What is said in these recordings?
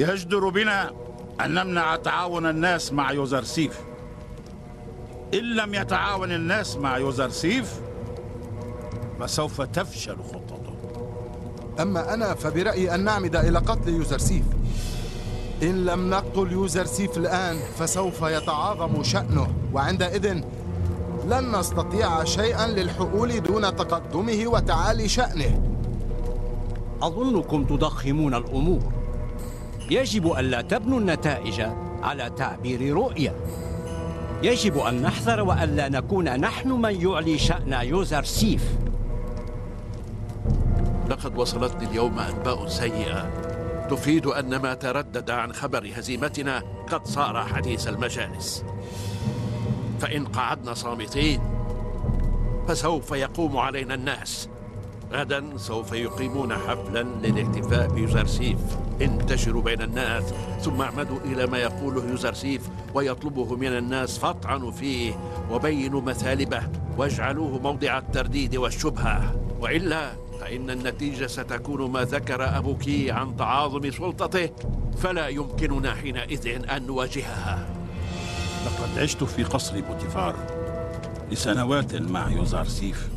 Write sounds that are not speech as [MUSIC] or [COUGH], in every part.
يجدر بنا أن نمنع تعاون الناس مع يوزرسيف إن لم يتعاون الناس مع يوزرسيف فسوف تفشل خطته أما أنا فبرأيي أن نعمد إلى قتل يوزرسيف إن لم نقتل يوزرسيف الآن فسوف يتعاظم شأنه. وعندئذ لن نستطيع شيئا للحؤول دون تقدمه وتعالي شأنه. أظنكم تضخمون الأمور. يجب ألا تبنوا النتائج على تعبير رؤية. يجب أن نحذر وألا نكون نحن من يعلي شأن يوزر سيف. لقد وصلتني اليوم أنباء سيئة. تفيد أن ما تردد عن خبر هزيمتنا قد صار حديث المجالس. فإن قعدنا صامتين فسوف يقوم علينا الناس. غدا سوف يقيمون حفلا للاحتفاء بيوزرسيف انتشروا بين الناس ثم اعمدوا إلى ما يقوله يوزرسيف ويطلبه من الناس فاطعنوا فيه وبينوا مثالبه واجعلوه موضع الترديد والشبهة. وإلا فإن النتيجة ستكون ما ذكر أبوكي عن تعاظم سلطته فلا يمكننا حينئذ أن نواجهها. لقد عشت في قصر بوتيفار لسنوات مع يوزارسيف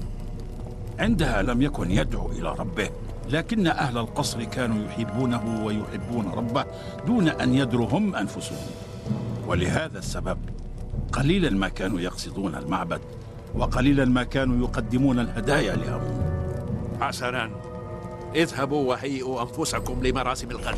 عندها لم يكن يدعو إلى ربه. لكن أهل القصر كانوا يحبونه ويحبون ربه دون أن يدروا هم أنفسهم. ولهذا السبب قليلا ما كانوا يقصدون المعبد وقليلا ما كانوا يقدمون الهدايا لأمون حسنا. اذهبوا وهيئوا أنفسكم لمراسم الغد.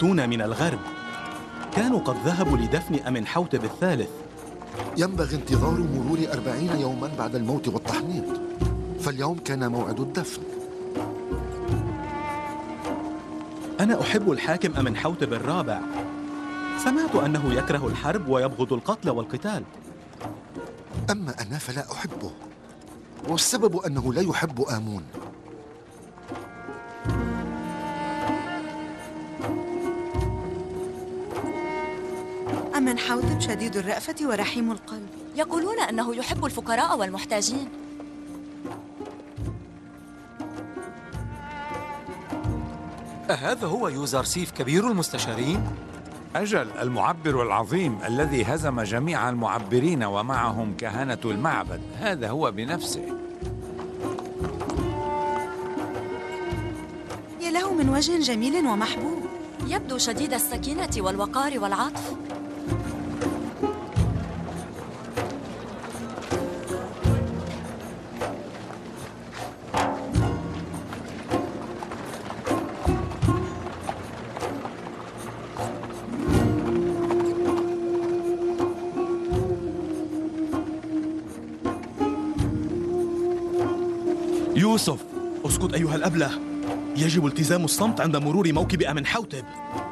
يأتون من الغرب. كانوا قد ذهبوا لدفن أمنحوتب الثالث. ينبغي انتظار مرور أربعين يوما بعد الموت والتحنيط. فاليوم كان موعد الدفن. أنا أحب الحاكم أمنحوتب الرابع. سمعت أنه يكره الحرب ويبغض القتل والقتال. أما أنا فلا أحبه. والسبب أنه لا يحب آمون. حوتب شديد الرأفة ورحيم القلب. يقولون أنه يحب الفقراء والمحتاجين. أهذا هو يوزارسيف كبير المستشارين؟ أجل المعبر العظيم الذي هزم جميع المعبرين ومعهم كهنة المعبد. هذا هو بنفسه. يا له من وجه جميل ومحبوب. يبدو شديد السكينة والوقار والعطف. يوسف. اسكت أيها الأبلة. يجب التزام الصمت عند مرور موكب أمنحوتب أنا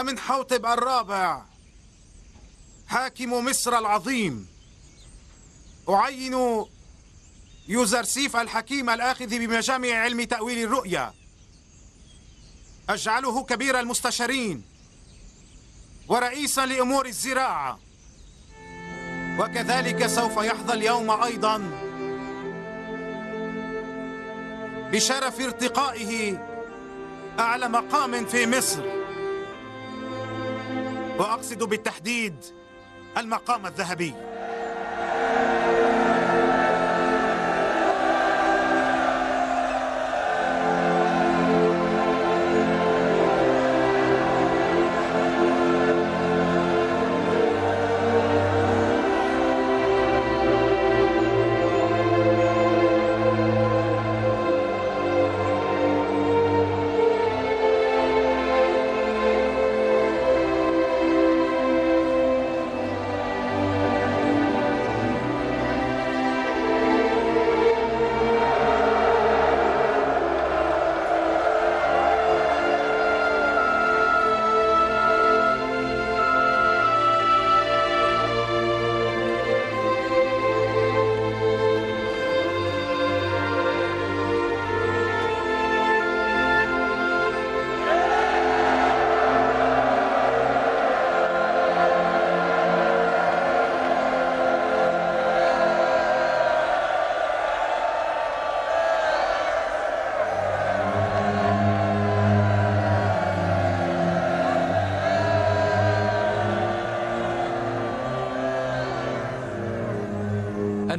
أمنحوتب الرابع. حاكم مصر العظيم. أعين يوزرسيف الحكيم الآخذ بمجامع علم تأويل الرؤيا. أجعله كبير المستشارين. ورئيسا لأمور الزراعة. وكذلك سوف يحظى اليوم أيضا بشرف ارتقائه أعلى مقام في مصر. وأقصد بالتحديد المقام الذهبي.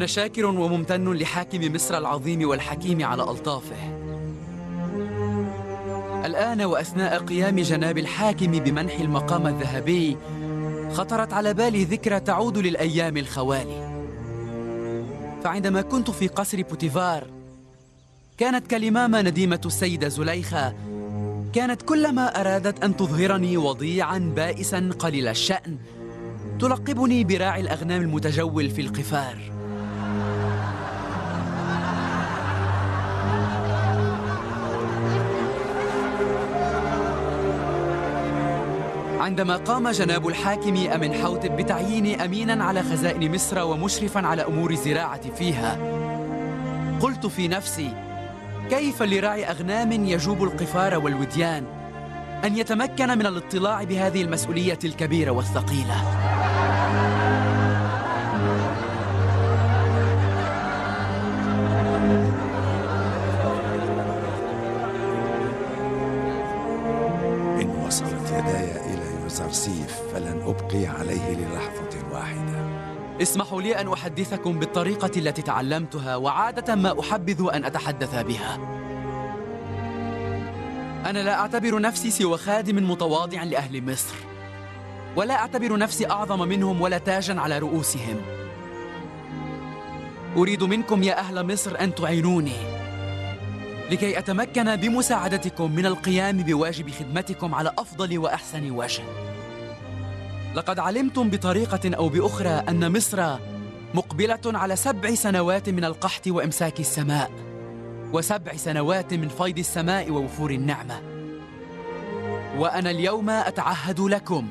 أنا شاكر وممتن لحاكم مصر العظيم والحكيم على ألطافه. الآن وأثناء قيام جناب الحاكم بمنح المقام الذهبي خطرت على بالي ذكرى تعود للأيام الخوالي. فعندما كنت في قصر بوتيفار كانت كلماما نديمة السيدة زليخة كانت كلما أرادت أن تظهرني وضيعا بائسا قليل الشأن تلقبني براعي الأغنام المتجول في القفار. عندما قام جناب الحاكم أمن حوتب بتعييني أمينا على خزائن مصر ومشرفا على أمور الزراعة فيها قلت في نفسي كيف لراعي أغنام يجوب القفار والوديان أن يتمكن من الاطلاع بهذه المسؤولية الكبيرة والثقيلة؟ اسمحوا لي أن أحدثكم بالطريقة التي تعلمتها وعادة ما أحبذ أن أتحدث بها. أنا لا أعتبر نفسي سوى خادم متواضع لأهل مصر ولا أعتبر نفسي أعظم منهم ولا تاجا على رؤوسهم. أريد منكم يا أهل مصر أن تعينوني لكي أتمكن بمساعدتكم من القيام بواجب خدمتكم على أفضل وأحسن وجه. لقد علمتم بطريقة أو بأخرى أن مصر مقبلة على سبع سنوات من القحط وإمساك السماء وسبع سنوات من فيض السماء ووفور النعمة. وأنا اليوم أتعهد لكم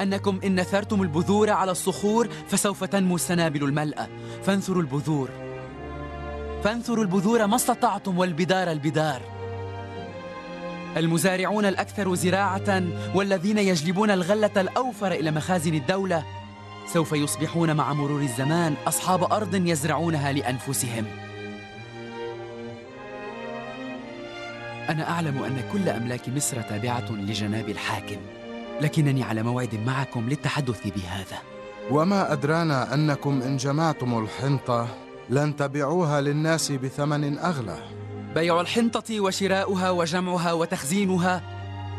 أنكم إن نثرتم البذور على الصخور فسوف تنمو السنابل الملأة فانثروا البذور. فانثروا البذور ما استطعتم والبدار البدار. المزارعون الأكثر زراعة والذين يجلبون الغلة الأوفر إلى مخازن الدولة سوف يصبحون مع مرور الزمان أصحاب أرض يزرعونها لأنفسهم. أنا أعلم أن كل أملاك مصر تابعة لجناب الحاكم لكنني على موعد معكم للتحدث بهذا. وما أدرانا أنكم إن جمعتم الحنطة لن تبيعوها للناس بثمن أغلى. بيع الحنطة وشراؤها وجمعها وتخزينها.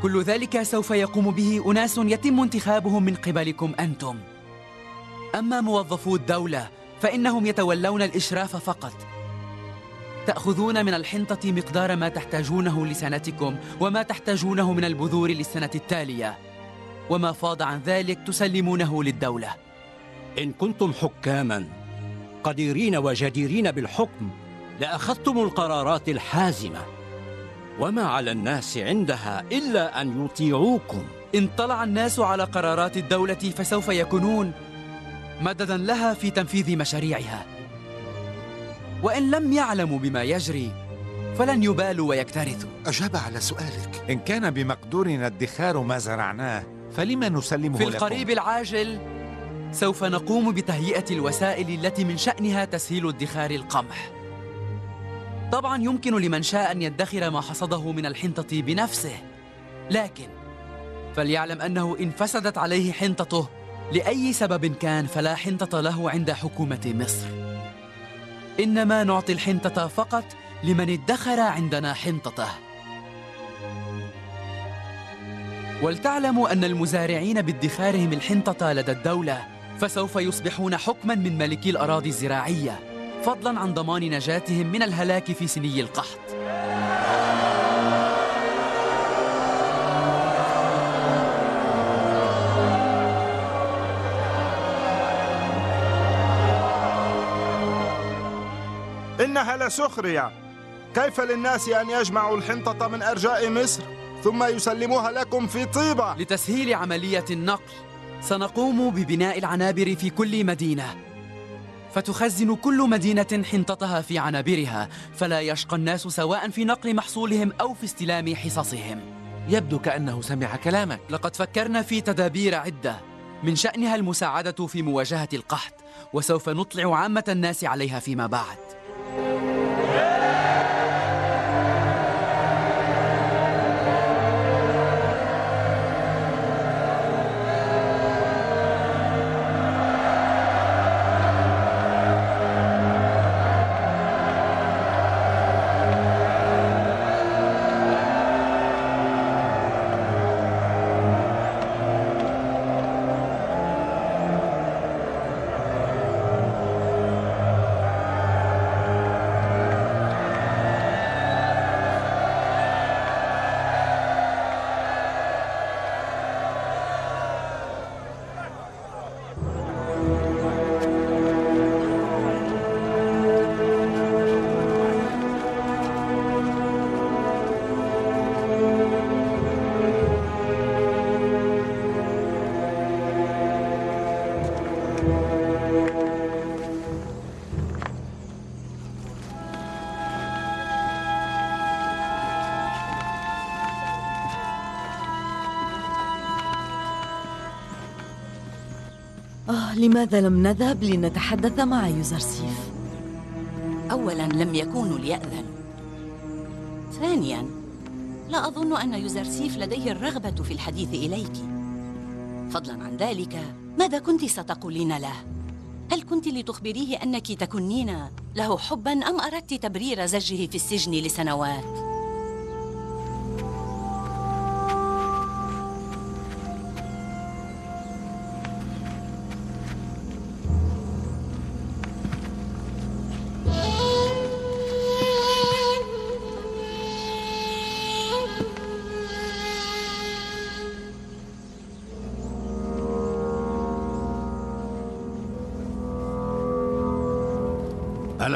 كل ذلك سوف يقوم به أناس يتم انتخابهم من قبلكم أنتم. أما موظفو الدولة فإنهم يتولون الإشراف فقط. تأخذون من الحنطة مقدار ما تحتاجونه لسنتكم وما تحتاجونه من البذور للسنة التالية. وما فاض عن ذلك تسلمونه للدولة. إن كنتم حكاما قديرين وجديرين بالحكم لأخذتم القرارات الحازمة. وما على الناس عندها إلا أن يطيعوكم. إن طلع الناس على قرارات الدولة فسوف يكونون مددا لها في تنفيذ مشاريعها. وإن لم يعلموا بما يجري فلن يبالوا ويكترثوا. أجاب على سؤالك. إن كان بمقدورنا ادخار ما زرعناه فلما نسلمه في لكم؟ القريب العاجل سوف نقوم بتهيئة الوسائل التي من شأنها تسهيل ادخار القمح. طبعا يمكن لمن شاء أن يدخر ما حصده من الحنطة بنفسه. لكن فليعلم أنه إن فسدت عليه حنطته لأي سبب كان فلا حنطة له عند حكومة مصر. إنما نعطي الحنطة فقط لمن ادخر عندنا حنطته. ولتعلموا أن المزارعين بادخارهم الحنطة لدى الدولة فسوف يصبحون حكما من ملكي الأراضي الزراعية. فضلا عن ضمان نجاتهم من الهلاك في سني القحط. إنها لسخرية. كيف للناس أن يجمعوا الحنطة من أرجاء مصر ثم يسلموها لكم في طيبة؟ لتسهيل عملية النقل سنقوم ببناء العنابر في كل مدينة. فتخزن كل مدينة حنطتها في عنابرها فلا يشقى الناس سواء في نقل محصولهم أو في استلام حصصهم. يبدو كأنه سمع كلامك. لقد فكرنا في تدابير عدة. من شأنها المساعدة في مواجهة القحط وسوف نطلع عامة الناس عليها فيما بعد. لماذا لم نذهب لنتحدث مع يوزرسيف؟ أولا لم يكونوا ليأذنوا ثانيا لا أظن أن يوزرسيف لديه الرغبة في الحديث إليك فضلا عن ذلك ماذا كنت ستقولين له؟ هل كنت لتخبريه أنك تكنين له حبا أم أردت تبرير زجه في السجن لسنوات؟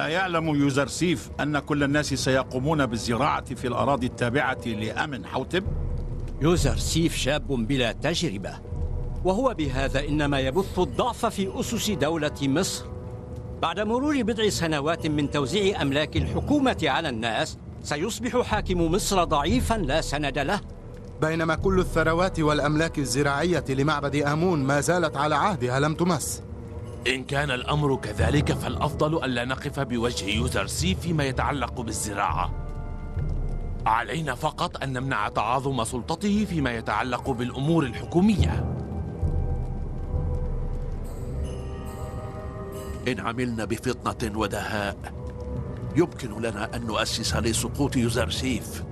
يعلم يوزرسيف أن كل الناس سيقومون بالزراعة في الأراضي التابعة لأمن حوتب؟ يوزرسيف شاب بلا تجربة. وهو بهذا إنما يبث الضعف في أسس دولة مصر. بعد مرور بضع سنوات من توزيع أملاك الحكومة على الناس سيصبح حاكم مصر ضعيفا لا سند له. بينما كل الثروات والأملاك الزراعية لمعبد آمون ما زالت على عهدها لم تمس. إن كان الأمر كذلك فالأفضل ألا نقف بوجه يوزرسي فيما يتعلق بالزراعة. علينا فقط أن نمنع تعاظم سلطته فيما يتعلق بالأمور الحكومية. إن عملنا بفطنة ودهاء يمكن لنا أن نؤسس لسقوط يوزرسيف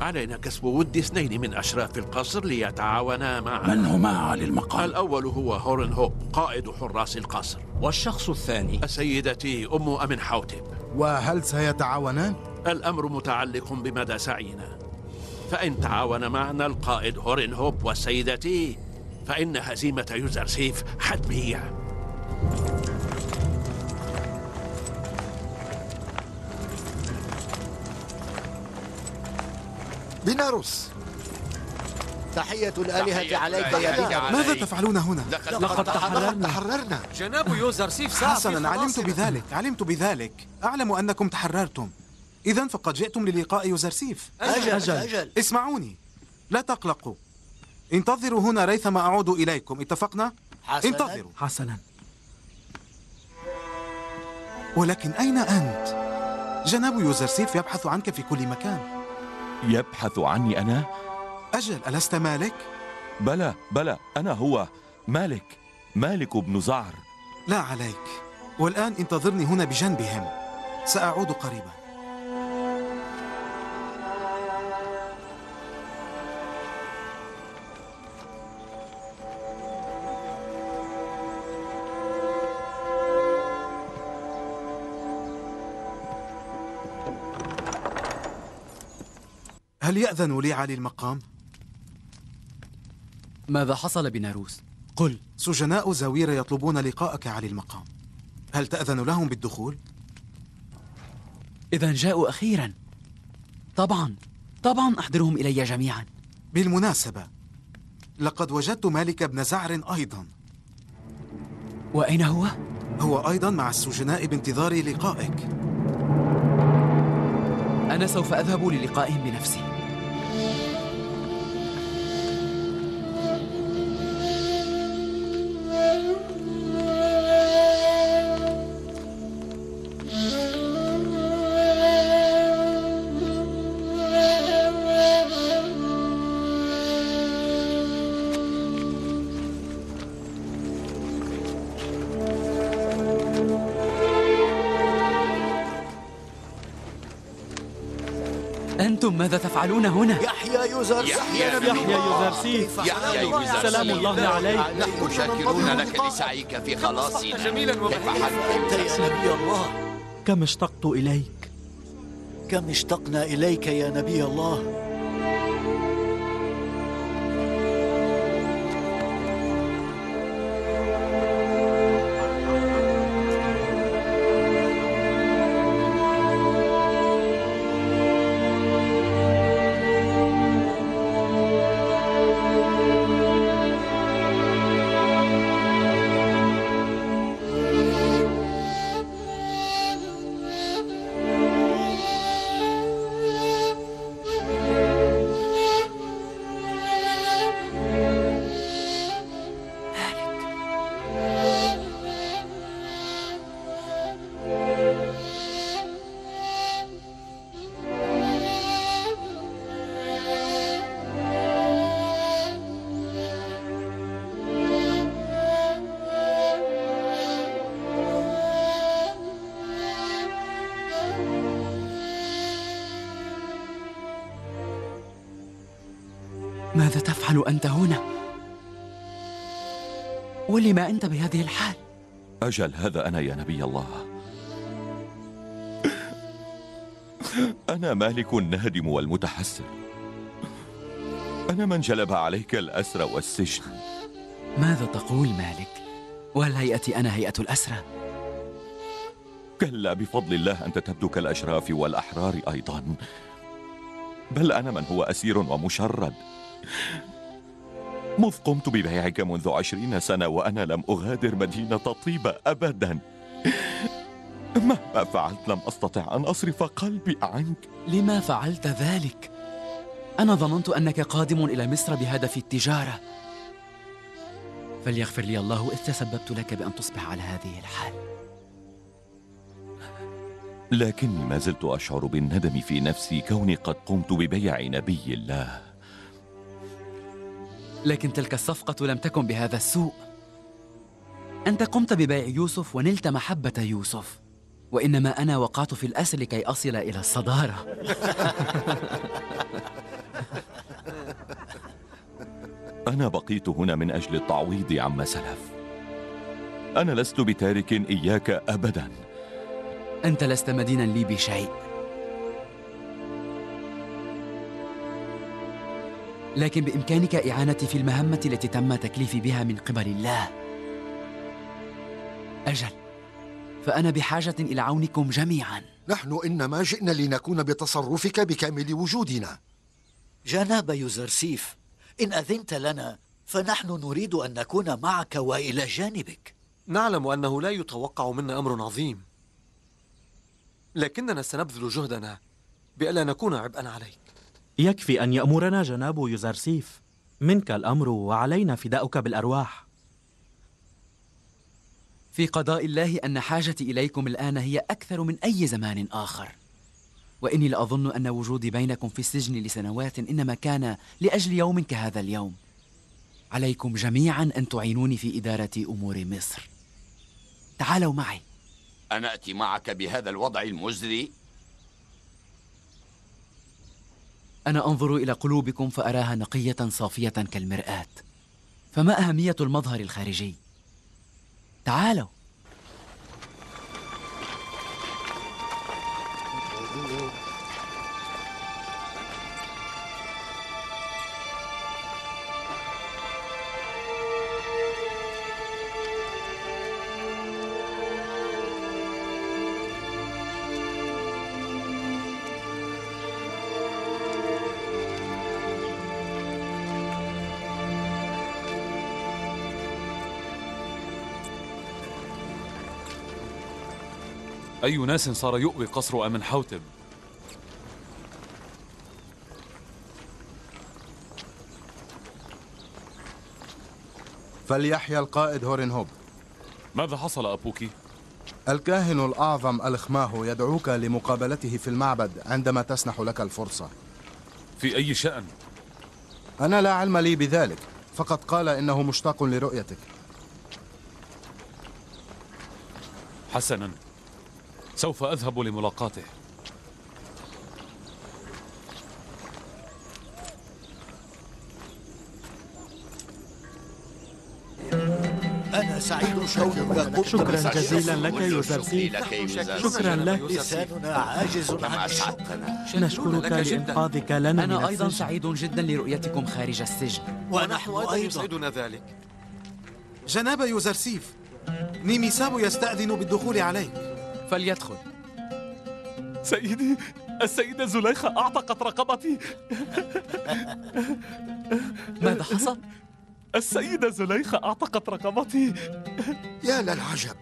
علينا كسب ود اثنين من أشراف القصر ليتعاونا معنا من هما علي المقام؟ الأول هو هورن هوب قائد حراس القصر. والشخص الثاني؟ سيدتي أم أمن حوتب. وهل سيتعاونان؟ الأمر متعلق بمدى سعينا. فإن تعاون معنا القائد هورن هوب وسيدتي فإن هزيمة يوزر سيف حتمية. بناروس تحية الآلهة عليك يا بنا ماذا تفعلون هنا؟ لقد تحررنا. تحررنا. جناب يوزرسيف سعى في حسنا علمت. بذلك علمت بذلك. أعلم أنكم تحررتم. إذا فقد جئتم للقاء يوزرسيف أجل. أجل, أجل. اسمعوني. لا تقلقوا. انتظروا هنا ريثما أعود إليكم. اتفقنا؟ حسناً. انتظروا. حسنا. ولكن أين أنت؟ جناب يوزرسيف يبحث عنك في كل مكان. يبحث عني أنا؟ أجل ألست مالك؟ بلى بلى أنا هو مالك مالك بن زعر لا عليك والآن انتظرني هنا بجنبهم سأعود قريبا هل يأذن لي علي المقام؟ ماذا حصل بناروس؟ قل سجناء زوير يطلبون لقاءك علي المقام هل تأذن لهم بالدخول؟ إذا جاءوا أخيرا طبعا طبعا أحضرهم إلي جميعا بالمناسبة لقد وجدت مالك بن زعر أيضا وأين هو؟ هو أيضا مع السجناء بانتظار لقائك أنا سوف أذهب للقائهم بنفسي أنتم ماذا تفعلون هنا؟ يحيى يوزر يحيى يحيى يوزرسيف يحيى يوزرسيف سلام الله عليك. نحن شاكرون لك لسعيك في خلاصنا. جميلا أنت يا نبي الله. كم اشتقت إليك؟ كم اشتقنا إليك يا نبي الله. تفعل أنت هنا؟ ولما أنت بهذه الحال؟ أجل هذا أنا يا نبي الله أنا مالك النادم والمتحسر أنا من جلب عليك الأسر والسجن ماذا تقول مالك؟ وهل هيئتي أنا هيئة الأسرى؟ كلا بفضل الله أنت تبدو كالأشراف والأحرار أيضا بل أنا من هو أسير ومشرد مذ قمت ببيعك منذ عشرين سنة وأنا لم أغادر مدينة طيبة أبدا. مهما فعلت لم أستطع أن أصرف قلبي عنك. لما فعلت ذلك؟ أنا ظننت أنك قادم إلى مصر بهدف التجارة. فليغفر لي الله إذ تسببت لك بأن تصبح على هذه الحال. لكني ما زلت أشعر بالندم في نفسي كوني قد قمت ببيع نبي الله. لكن تلك الصفقة لم تكن بهذا السوء. أنت قمت ببيع يوسف ونلت محبة يوسف وإنما أنا وقعت في الأسر لكي أصل إلى الصدارة. [LAUGHS] أنا بقيت هنا من أجل التعويض عما سلف. أنا لست بتارك إياك أبدا. أنت لست مدينا لي بشيء. لكن بإمكانك إعانتي في المهمة التي تم تكليفي بها من قبل الله. أجل فأنا بحاجة إلى عونكم جميعا. نحن إنما جئنا لنكون بتصرفك بكامل وجودنا. جناب يوزرسيف إن أذنت لنا فنحن نريد أن نكون معك وإلى جانبك. نعلم أنه لا يتوقع منا أمر عظيم. لكننا سنبذل جهدنا بألا نكون عبئا عليك. يكفي أن يأمرنا جناب يوزرسيف منك الأمر وعلينا فداؤك بالأرواح. في قضاء الله أن حاجتي إليكم الآن هي أكثر من أي زمان آخر. وإني لأظن أن وجودي بينكم في السجن لسنوات إنما كان لأجل يوم كهذا اليوم. عليكم جميعا أن تعينوني في إدارة أمور مصر. تعالوا معي. أنا أتي معك بهذا الوضع المزري أنا أنظر إلى قلوبكم فأراها نقية صافية كالمرآة فما أهمية المظهر الخارجي؟ تعالوا أي ناس صار يؤوي قصر أمن حوتب؟ فليحيى القائد هورنهوب ماذا حصل أبوكي؟ الكاهن الأعظم الخماه يدعوك لمقابلته في المعبد عندما تسنح لك الفرصة. في أي شأن؟ أنا لا علم لي بذلك فقد قال إنه مشتاق لرؤيتك. حسنا. سوف أذهب لملاقاته. أنا سعيد كونك قمت شكرا جزيلا لك يوزرسيف شكرا لك لساننا عاجز عن نشكرك لإنقاذك لنا أنا أيضا. سعيد جدا لرؤيتكم خارج السجن. ونحن أيضا. يسعدنا ذلك. جناب يوزرسيف نيميسابو يستأذن بالدخول عليك. فليدخل. سيدي السيدة زليخة أعتقت رقبتي. ماذا حصل؟ السيدة زليخة أعتقت رقبتي. يا للعجب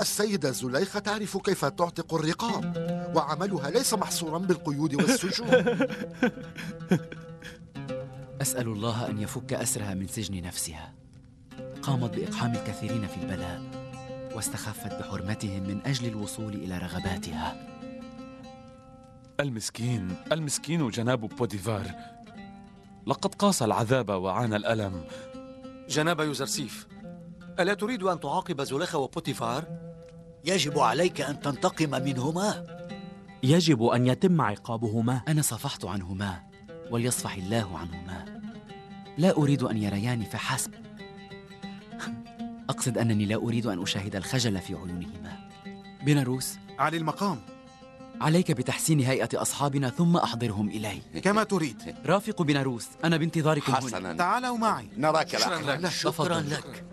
السيدة زليخة تعرف كيف تعتق الرقاب وعملها ليس محصورا بالقيود والسجون. أسأل الله أن يفك أسرها من سجن نفسها. قامت بإقحام الكثيرين في البلاء. واستخفت بحرمتهم من أجل الوصول إلى رغباتها. المسكين المسكين جناب بوتيفار. لقد قاسى العذاب وعانى الألم. جناب يوزرسيف ألا تريد أن تعاقب زليخة وبوتيفار؟ يجب عليك أن تنتقم منهما. يجب أن يتم عقابهما. أنا صفحت عنهما وليصفح الله عنهما. لا أريد أن يرياني فحسب. أقصد أنني لا أريد أن أشاهد الخجل في عيونهما. بناروس علي المقام. عليك بتحسين هيئة أصحابنا ثم أحضرهم إلي. كما تريد. رافقوا بناروس أنا بانتظاركم هنا. تعالوا معي. نراك شكرا لاحقا لك. شكرا لك.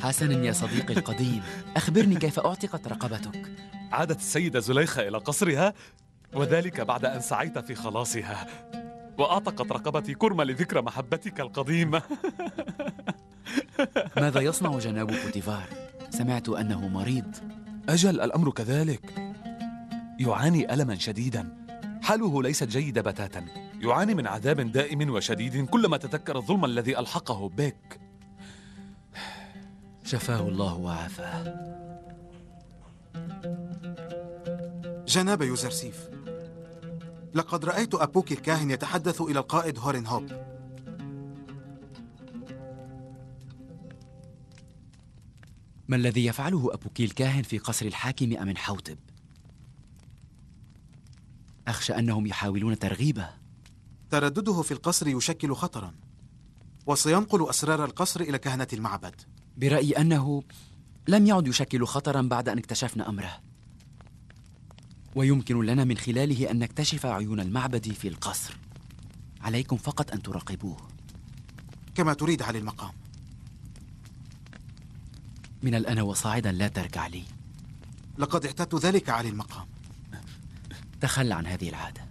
حسنا يا صديقي القديم. أخبرني كيف أعتقت رقبتك. عادت السيدة زليخة إلى قصرها وذلك بعد أن سعيت في خلاصها. وأعتقت رقبتي كرمة لذكرى محبتك القديمة. [LAUGHS] ماذا يصنع جناب بوتيفار؟ سمعت أنه مريض. أجل الأمر كذلك. يعاني ألما شديدا. حاله ليست جيدة بتاتا. يعاني من عذاب دائم وشديد كلما تذكر الظلم الذي ألحقه بك. شفاه الله وعافاه. جناب يوزرسيف لقد رأيت أبوك الكاهن يتحدث إلى القائد هورن هوب. ما الذي يفعله أبوك الكاهن في قصر الحاكم أمن حوتب؟ أخشى أنهم يحاولون ترغيبه. تردده في القصر يشكل خطرا وسينقل أسرار القصر إلى كهنة المعبد. برأيي أنه لم يعد يشكل خطرا بعد أن اكتشفنا أمره. ويمكن لنا من خلاله أن نكتشف عيون المعبد في القصر. عليكم فقط أن تراقبوه. كما تريد علي المقام. من الآن وصاعدا لا تركع لي. لقد اعتدت ذلك علي المقام. تخلى عن هذه العادة.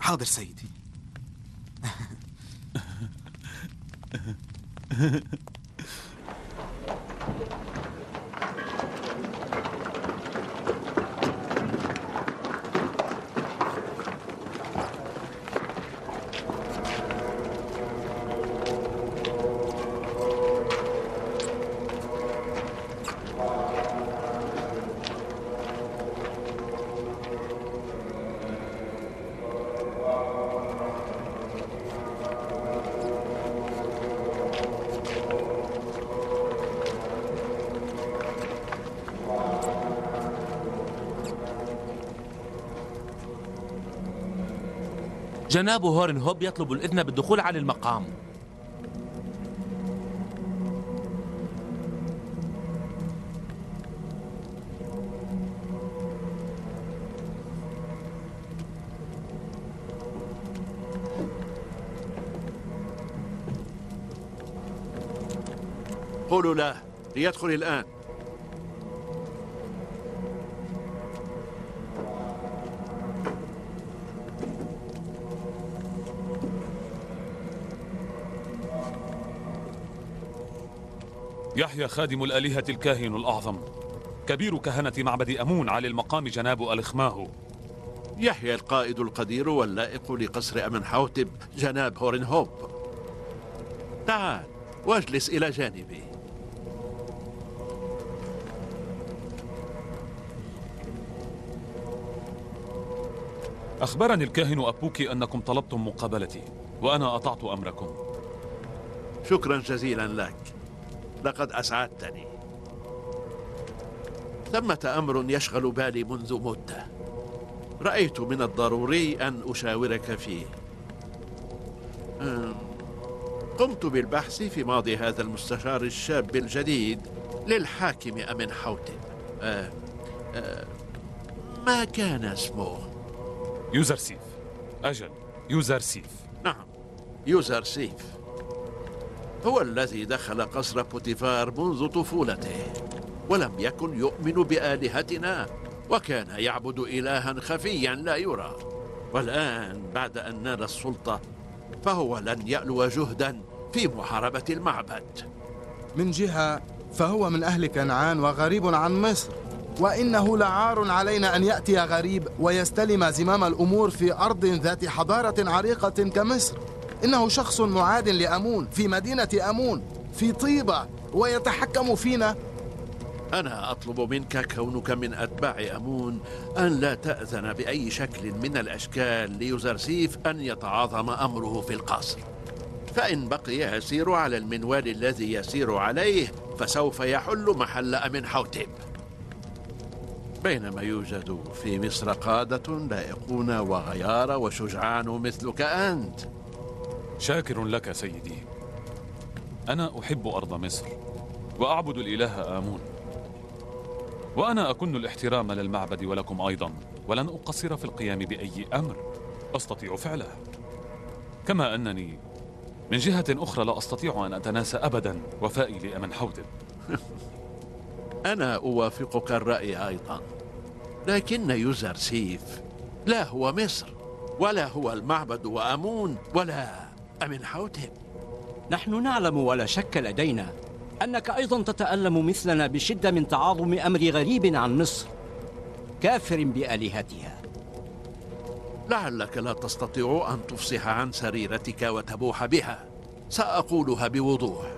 حاضر سيدي. [LAUGHS] جناب هورن هوب يطلب الإذن بالدخول على المقام. قولوا له ليدخل الآن. يحيى خادم الآلهة الكاهن الأعظم. كبير كهنة معبد أمون على المقام جناب ألخماهو يحيى القائد القدير واللائق لقصر أمنحوتب جناب هورن هوب. تعال واجلس إلى جانبي. أخبرني الكاهن أبوك أنكم طلبتم مقابلتي وأنا أطعت أمركم. شكرا جزيلا لك. لقد أسعدتني. ثمة أمر يشغل بالي منذ مدة. رأيت من الضروري أن أشاورك فيه. قمت بالبحث في ماضي هذا المستشار الشاب الجديد للحاكم أمن حوتب. أه أه ما كان اسمه؟ يوزرسيف أجل يوزرسيف نعم يوزر سيف. هو الذي دخل قصر بوتيفار منذ طفولته ولم يكن يؤمن بآلهتنا وكان يعبد إلها خفيا لا يرى. والآن بعد أن نال السلطة فهو لن يألو جهدا في محاربة المعبد. من جهة فهو من أهل كنعان وغريب عن مصر وإنه لعار علينا أن يأتي غريب ويستلم زمام الأمور في أرض ذات حضارة عريقة كمصر. إنه شخص معاد لأمون في مدينة أمون في طيبة ويتحكم فينا. أنا أطلب منك كونك من أتباع أمون أن لا تأذن بأي شكل من الأشكال ليزرسيف أن يتعاظم أمره في القصر. فإن بقي يسير على المنوال الذي يسير عليه فسوف يحل محل أمن حوتب بينما يوجد في مصر قادة لائقون وغيار وشجعان مثلك أنت. شاكر لك سيدي. أنا أحب أرض مصر وأعبد الإله آمون. وأنا أكن الاحترام للمعبد ولكم أيضا ولن أقصر في القيام بأي أمر. أستطيع فعله كما أنني من جهة أخرى لا أستطيع أن أتناسى أبدا وفائي لأمن حوتب [LAUGHS] أنا أوافقك الرأي أيضا. لكن يوزرسيف لا هو مصر ولا هو المعبد وأمون ولا أمن حوتب نحن نعلم ولا شك لدينا أنك أيضا تتألم مثلنا بشدة من تعاظم أمر غريب عن مصر كافر بآلهتها. لعلك لا تستطيع أن تفصح عن سريرتك وتبوح بها. سأقولها بوضوح.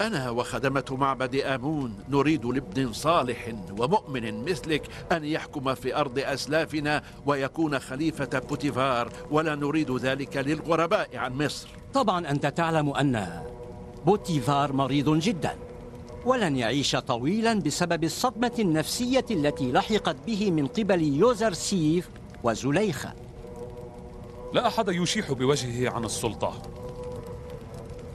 أنا وخدمة معبد آمون نريد لابن صالح ومؤمن مثلك أن يحكم في أرض أسلافنا ويكون خليفة بوتيفار ولا نريد ذلك للغرباء عن مصر. طبعا أنت تعلم أن بوتيفار مريض جدا ولن يعيش طويلا بسبب الصدمة النفسية التي لحقت به من قبل يوزر سيف وزليخة. لا أحد يشيح بوجهه عن السلطة.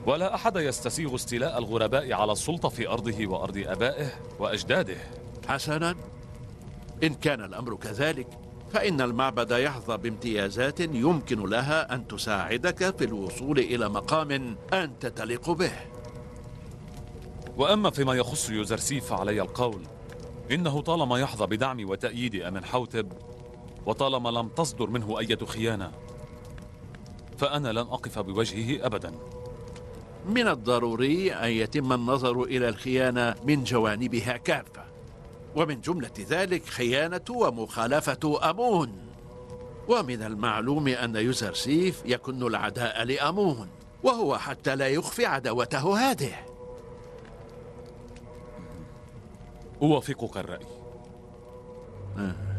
ولا أحد يستسيغ استيلاء الغرباء على السلطة في أرضه وأرض أبائه وأجداده. حسنا إن كان الأمر كذلك فإن المعبد يحظى بامتيازات يمكن لها أن تساعدك في الوصول إلى مقام أنت تليق به. وأما فيما يخص يوزرسيف فعلي القول إنه طالما يحظى بدعم وتأييد أمن حوتب وطالما لم تصدر منه أية خيانة فأنا لن أقف بوجهه أبداً. من الضروري أن يتم النظر إلى الخيانة من جوانبها كافة. ومن جملة ذلك خيانة ومخالفة أمون. ومن المعلوم أن يوزرسيف يكن العداء لأمون. وهو حتى لا يخفي عداوته هذه. أوافقك الرأي. آه.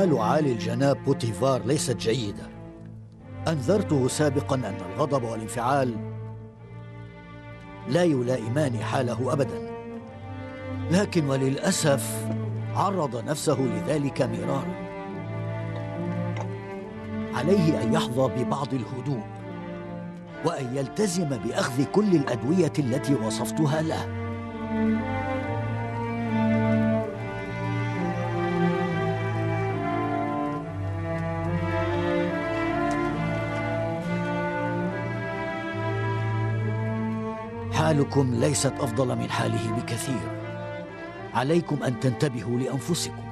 حال عالي الجناب بوتيفار ليست جيدة. أنذرته سابقا أن الغضب والانفعال لا يلائمان حاله أبدا. لكن وللأسف عرض نفسه لذلك مرارا. عليه أن يحظى ببعض الهدوء وأن يلتزم بأخذ كل الأدوية التي وصفتها له. حالكم ليست أفضل من حاله بكثير. عليكم أن تنتبهوا لأنفسكم.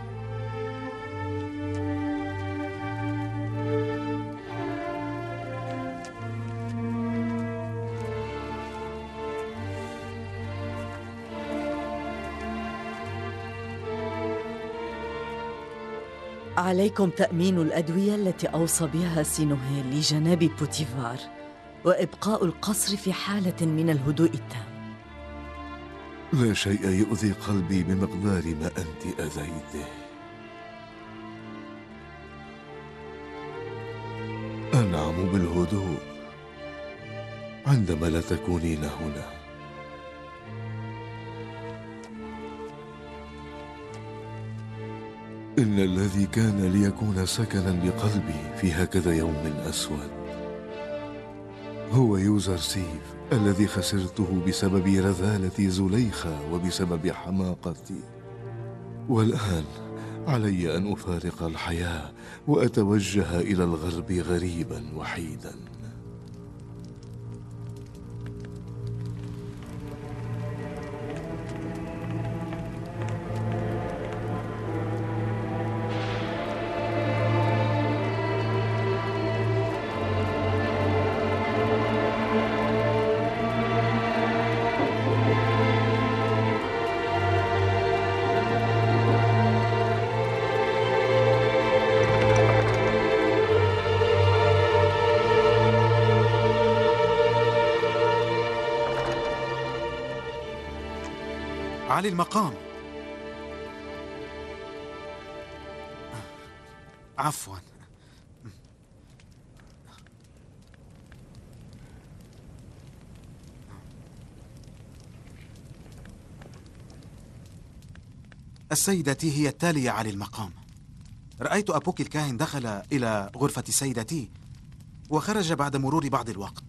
عليكم تأمين الأدوية التي أوصى بها سينوهيل لجناب بوتيفار. وإبقاء القصر في حالة من الهدوء التام. لا شيء يؤذي قلبي بمقدار ما أنت أذيته. أنعم بالهدوء عندما لا تكونين هنا. إن الذي كان ليكون سكنا لقلبي في هكذا يوم أسود. هو يوزر سيف الذي خسرته بسبب رذالة زليخة وبسبب حماقتي. والآن علي أن أفارق الحياة وأتوجه إلى الغرب غريبا وحيدا. المقام. عفوا. السيدة هي التالية علي المقام. رأيت أبوك الكاهن دخل إلى غرفة سيدتي وخرج بعد مرور بعض الوقت.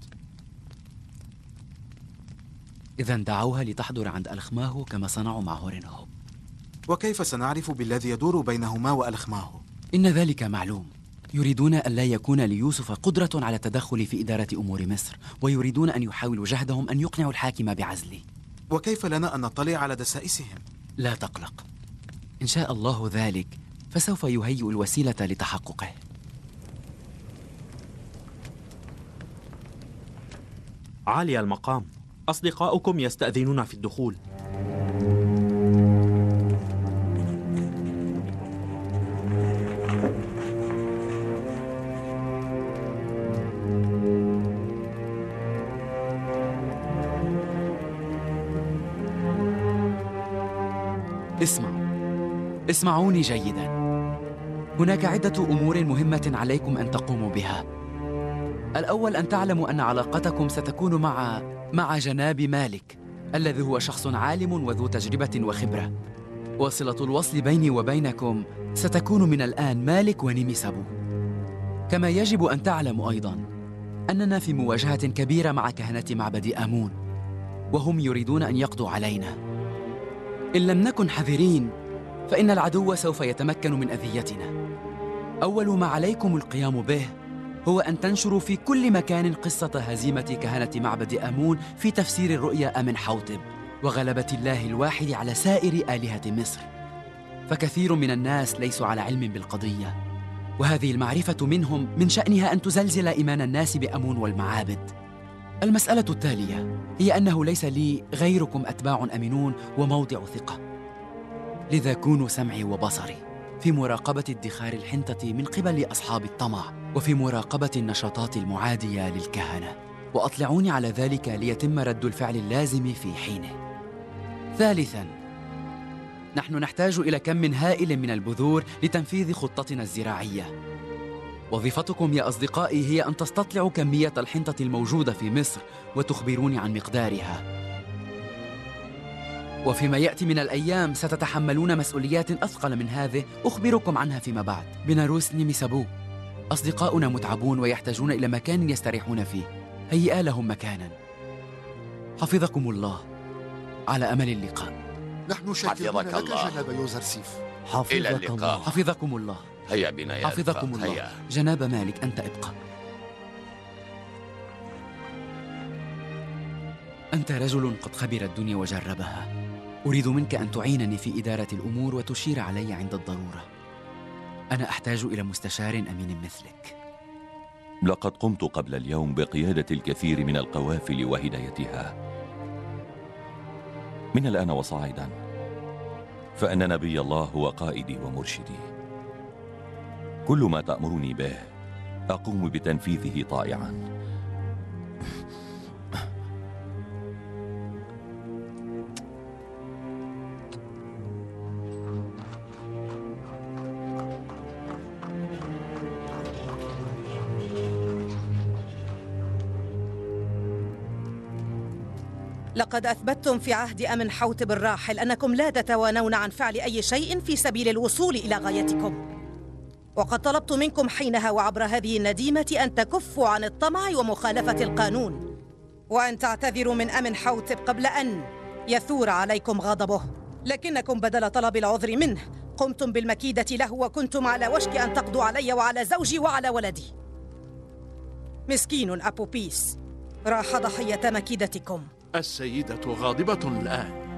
إذا دعوها لتحضر عند ألخماه كما صنعوا مع هورنهوب وكيف سنعرف بالذي يدور بينهما وألخماه؟ إن ذلك معلوم. يريدون أن لا يكون ليوسف قدرة على التدخل في إدارة أمور مصر ويريدون أن يحاولوا جهدهم أن يقنعوا الحاكم بعزله. وكيف لنا أن نطلع على دسائسهم؟ لا تقلق. إن شاء الله ذلك فسوف يهيئ الوسيلة لتحققه. عالي المقام. أصدقاؤكم يستأذنون في الدخول. اسمعوا. اسمعوني جيدا. هناك عدة أمور مهمة عليكم أن تقوموا بها. الأول أن تعلموا أن علاقتكم ستكون مع مع جناب مالك الذي هو شخص عالم وذو تجربة وخبرة. وصلة الوصل بيني وبينكم ستكون من الآن مالك ونيميسابو كما يجب أن تعلموا أيضا أننا في مواجهة كبيرة مع كهنة معبد آمون وهم يريدون أن يقضوا علينا. إن لم نكن حذرين فإن العدو سوف يتمكن من أذيتنا. أول ما عليكم القيام به هو أن تنشروا في كل مكان قصة هزيمة كهنة معبد آمون في تفسير الرؤيا أمن حوتب وغلبة الله الواحد على سائر آلهة مصر. فكثير من الناس ليسوا على علم بالقضية وهذه المعرفة منهم من شأنها أن تزلزل إيمان الناس بأمون والمعابد. المسألة التالية هي أنه ليس لي غيركم أتباع أمنون وموضع ثقة. لذا كونوا سمعي وبصري. في مراقبة ادخار الحنطة من قبل أصحاب الطمع وفي مراقبة النشاطات المعادية للكهنة وأطلعوني على ذلك ليتم رد الفعل اللازم في حينه. ثالثاً نحن نحتاج إلى كم هائل من البذور لتنفيذ خطتنا الزراعية. وظيفتكم يا أصدقائي هي أن تستطلعوا كمية الحنطة الموجودة في مصر وتخبروني عن مقدارها. وفيما يأتي من الأيام ستتحملون مسؤوليات أثقل من هذه أخبركم عنها فيما بعد. بناروس نيميسابو. أصدقاؤنا متعبون ويحتاجون إلى مكان يستريحون فيه. هيئا لهم مكانا. حفظكم الله. على أمل اللقاء. نحن شاكرون حفظك لك الله. جناب يوزرسيف إلى اللقاء. حفظكم الله. هيا بنا يا حفظكم الله. هيا. جناب مالك أنت أبقى. أنت رجل قد خبر الدنيا وجربها. أريد منك أن تعينني في إدارة الأمور وتشير علي عند الضرورة. أنا أحتاج إلى مستشار أمين مثلك. لقد قمت قبل اليوم بقيادة الكثير من القوافل وهدايتها. من الآن وصاعدا. فأن نبي الله هو قائدي ومرشدي. كل ما تأمرني به أقوم بتنفيذه طائعا. لقد أثبتتم في عهد أمن حوتب الراحل أنكم لا تتوانون عن فعل أي شيء في سبيل الوصول إلى غايتكم. وقد طلبت منكم حينها وعبر هذه النديمة أن تكفوا عن الطمع ومخالفة القانون وأن تعتذروا من أمن حوتب قبل أن يثور عليكم غضبه. لكنكم بدل طلب العذر منه قمتم بالمكيدة له وكنتم على وشك أن تقضوا علي وعلى زوجي وعلى ولدي. مسكين أبو بيس راح ضحية مكيدتكم. السيدة غاضبة الآن.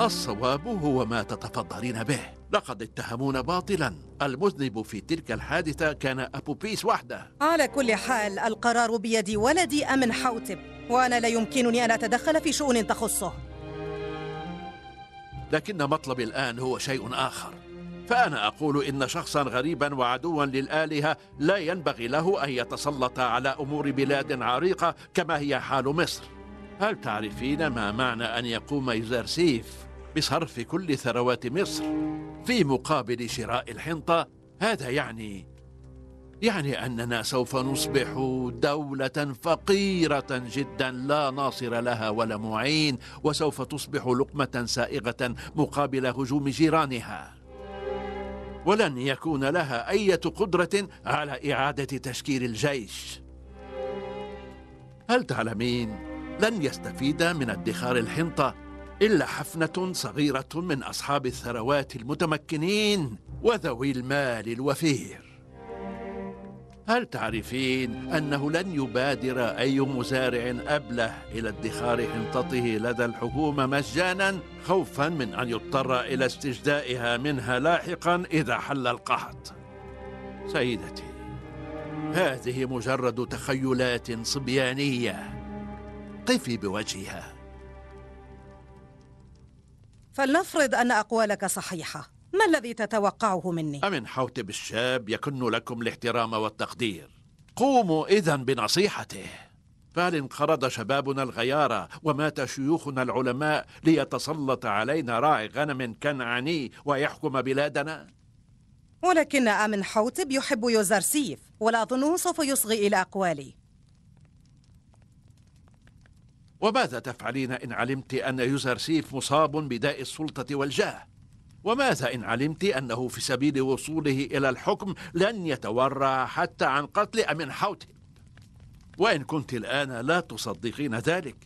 الصواب هو ما تتفضلين به. لقد اتهمونا باطلا. المذنب في تلك الحادثة كان أبو بيس وحده. على كل حال القرار بيد ولدي أمن حوتب وأنا لا يمكنني أن أتدخل في شؤون تخصه. لكن مطلبي الآن هو شيء آخر. فأنا أقول إن شخصا غريبا وعدوا للآلهة لا ينبغي له أن يتسلط على أمور بلاد عريقة كما هي حال مصر. هل تعرفين ما معنى أن يقوم يوزرسيف بصرف كل ثروات مصر في مقابل شراء الحنطة؟ هذا يعني يعني أننا سوف نصبح دولة فقيرة جدا لا ناصر لها ولا معين وسوف تصبح لقمة سائغة مقابل هجوم جيرانها. ولن يكون لها أي قدرة على إعادة تشكيل الجيش. هل تعلمين لن يستفيد من ادخار الحنطة إلا حفنة صغيرة من أصحاب الثروات المتمكنين وذوي المال الوفير. هل تعرفين أنه لن يبادر أي مزارع أبلة إلى ادخار حنطته لدى الحكومة مجانا خوفا من أن يضطر إلى استجدائها منها لاحقا إذا حل القحط؟ سيدتي هذه مجرد تخيلات صبيانية. قفي بوجهها. فلنفرض أن أقوالك صحيحة. ما الذي تتوقعه مني؟ أمن حوتب الشاب يكن لكم الاحترام والتقدير. قوموا إذا بنصيحته. فهل انقرض شبابنا الغيارى ومات شيوخنا العلماء ليتسلط علينا راعي غنم كنعاني ويحكم بلادنا؟ ولكن آمن حوتب يحب يوزرسيف ولا أظنه سوف يصغي إلى أقوالي. وماذا تفعلين إن علمت أن يوزرسيف مصاب بداء السلطة والجاه؟ وماذا إن علمت أنه في سبيل وصوله إلى الحكم لن يتورع حتى عن قتل أمن حوتب وإن كنت الآن لا تصدقين ذلك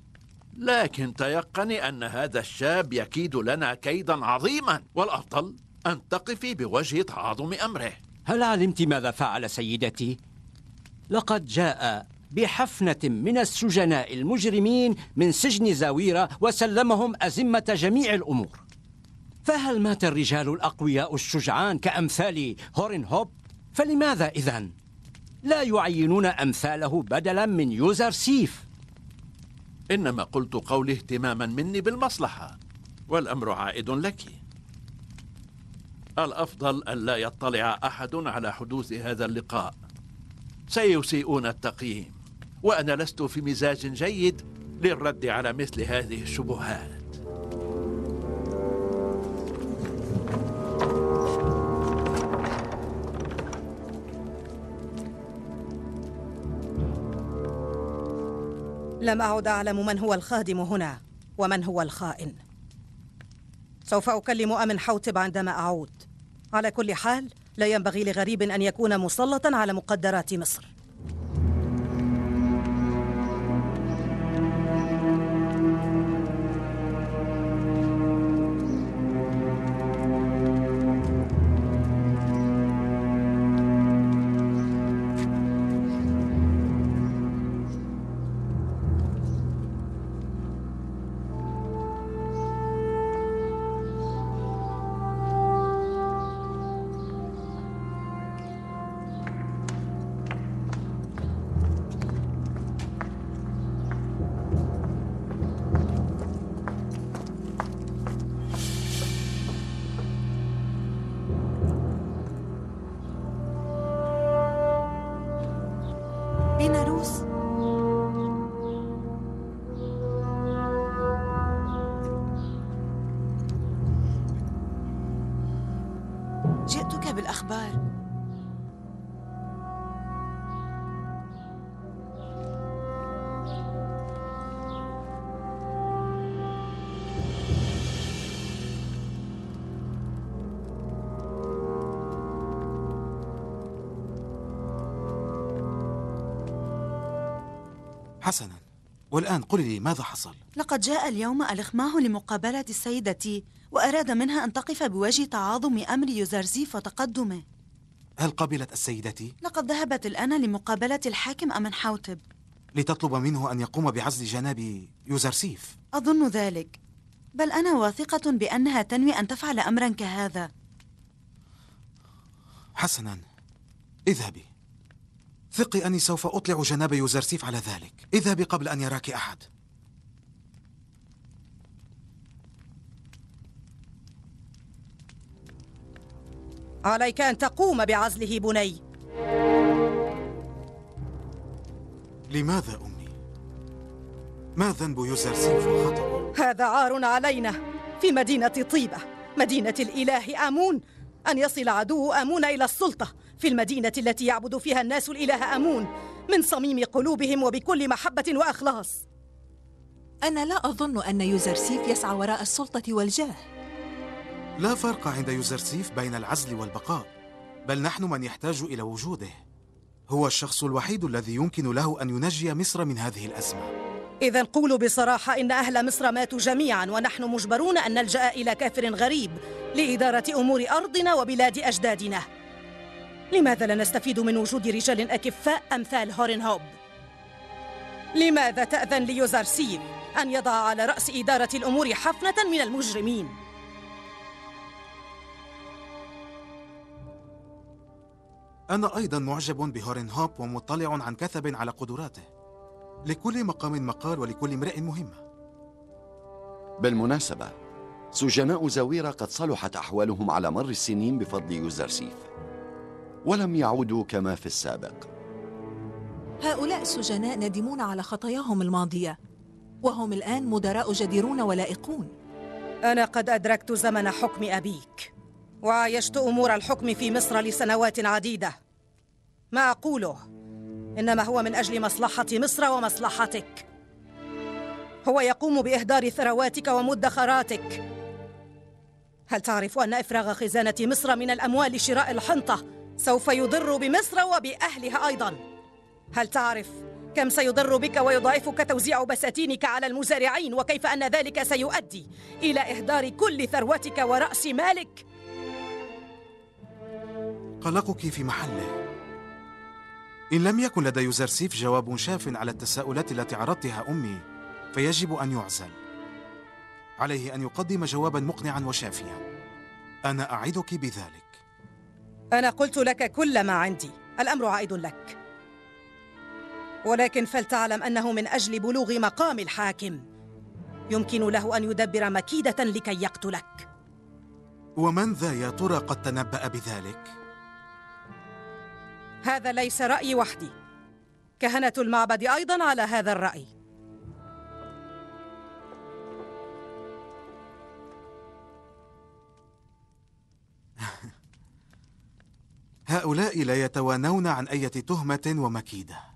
لكن تيقني أن هذا الشاب يكيد لنا كيدا عظيما والأفضل أن تقفي بوجه تعاظم أمره هل علمت ماذا فعل سيدتي؟ لقد جاء بحفنة من السجناء المجرمين من سجن زاويرة وسلمهم أزمة جميع الأمور. فهل مات الرجال الأقوياء الشجعان كأمثال هورن هوب؟ فلماذا إذن؟ لا يعينون أمثاله بدلا من يوزر سيف؟ إنما قلت قولي اهتماما مني بالمصلحة والأمر عائد لك. الأفضل ألا يطلع أحد على حدوث هذا اللقاء. سيسيئون التقييم. وأنا لست في مزاج جيد للرد على مثل هذه الشبهات. لم أعد أعلم من هو الخادم هنا ومن هو الخائن. سوف أكلم أمن حوتب عندما أعود. على كل حال لا ينبغي لغريب أن يكون مسلطا على مقدرات مصر. حسنا. والآن قل لي ماذا حصل؟ لقد جاء اليوم الإخماه لمقابلة سيدتي وأراد منها أن تقف بوجه تعاظم أمر يوزرزيف وتقدمه هل قبلت السيدة؟ لقد ذهبت الآن لمقابلة الحاكم أمن حوتب. لتطلب منه أن يقوم بعزل جناب يوزرسيف أظن ذلك. بل أنا واثقة بأنها تنوي أن تفعل أمرا كهذا. حسنا. اذهبي. ثقي أني سوف أطلع جناب يوزرسيف على ذلك. اذهبي قبل أن يراك أحد. عليك أن تقوم بعزله بني. لماذا أمي؟ ما ذنب يوزرسيف وخطأه؟ هذا عار علينا في مدينة طيبة. مدينة الإله آمون. أن يصل عدو آمون إلى السلطة. في المدينة التي يعبد فيها الناس الإله آمون من صميم قلوبهم وبكل محبة وإخلاص. أنا لا أظن أن يوزرسيف يسعى وراء السلطة والجاه. لا فرق عند يوزرسيف بين العزل والبقاء بل نحن من يحتاج إلى وجوده. هو الشخص الوحيد الذي يمكن له أن ينجي مصر من هذه الأزمة. إذا قولوا بصراحة إن أهل مصر ماتوا جميعا ونحن مجبرون أن نلجأ إلى كافر غريب لإدارة أمور أرضنا وبلاد أجدادنا. لماذا لا نستفيد من وجود رجال أكفاء أمثال هورن هوب؟ لماذا تأذن ليوزارسيف أن يضع على رأس إدارة الأمور حفنة من المجرمين؟ أنا أيضا معجب بهورن هوب ومطلع عن كثب على قدراته لكل مقام مقال ولكل امرئ مهمة بالمناسبة سجناء زويرة قد صلحت أحوالهم على مر السنين بفضل يوزرسيف ولم يعودوا كما في السابق. هؤلاء السجناء نادمون على خطاياهم الماضية وهم الآن مدراء جديرون ولائقون. أنا قد أدركت زمن حكم أبيك وعايشت أمور الحكم في مصر لسنوات عديدة. ما أقوله؟ إنما هو من أجل مصلحة مصر ومصلحتك. هو يقوم بإهدار ثرواتك ومدخراتك. هل تعرف أن إفراغ خزانة مصر من الأموال لشراء الحنطة؟ سوف يضر بمصر وبأهلها أيضا. هل تعرف كم سيضر بك ويضاعفك توزيع بساتينك على المزارعين وكيف أن ذلك سيؤدي إلى إهدار كل ثروتك ورأس مالك؟ قلقك في محله. إن لم يكن لدى يوزرسيف جواب شاف على التساؤلات التي عرضتها أمي فيجب أن يعزل. عليه أن يقدم جوابا مقنعا وشافيا. أنا أعدك بذلك. أنا قلت لك كل ما عندي. الأمر عائد لك. ولكن فلتعلم أنه من أجل بلوغ مقام الحاكم يمكن له أن يدبر مكيدة لكي يقتلك. ومن ذا يا ترى قد تنبأ بذلك؟ هذا ليس رأيي وحدي. كهنة المعبد أيضا على هذا الرأي. [LAUGHS] هؤلاء لا يتوانون عن أية تهمة ومكيدة.